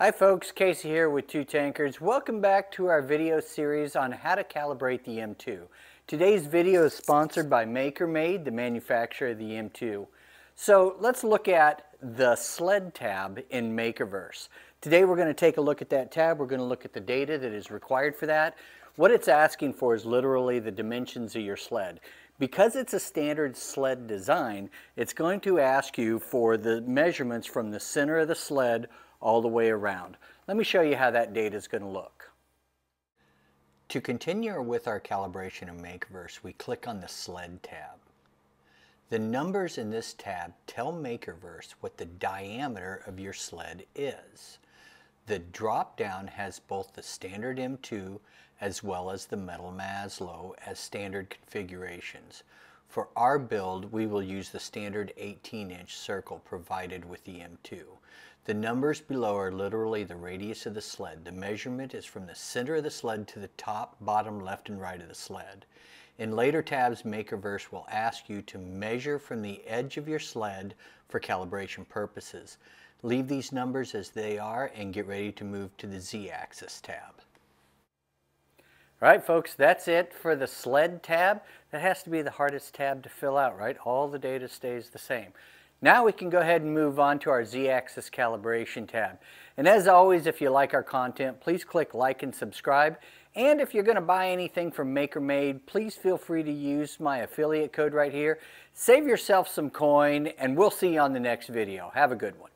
Hi folks, Casey here with Two Tankards. Welcome back to our video series on how to calibrate the M2. Today's video is sponsored by MakerMade, the manufacturer of the M2. So let's look at the sled tab in Makerverse. Today we're going to take a look at that tab. We're going to look at the data that is required for that. What it's asking for is literally the dimensions of your sled. Because it's a standard sled design, it's going to ask you for the measurements from the center of the sled all the way around. Let me show you how that data is going to look. To continue with our calibration of Makerverse, we click on the Sled tab. The numbers in this tab tell Makerverse what the diameter of your sled is. The drop down has both the standard M2 as well as the metal Maslow as standard configurations. For our build, we will use the standard 18 inch circle provided with the M2. The numbers below are literally the radius of the sled. The measurement is from the center of the sled to the top, bottom, left, and right of the sled. In later tabs, Makerverse will ask you to measure from the edge of your sled for calibration purposes. Leave these numbers as they are and get ready to move to the Z-axis tab. All right, folks, that's it for the sled tab. That has to be the hardest tab to fill out, right? All the data stays the same. Now we can go ahead and move on to our Z-axis calibration tab. And as always, if you like our content, please click like and subscribe. And if you're going to buy anything from MakerMade, please feel free to use my affiliate code right here. Save yourself some coin, and we'll see you on the next video. Have a good one.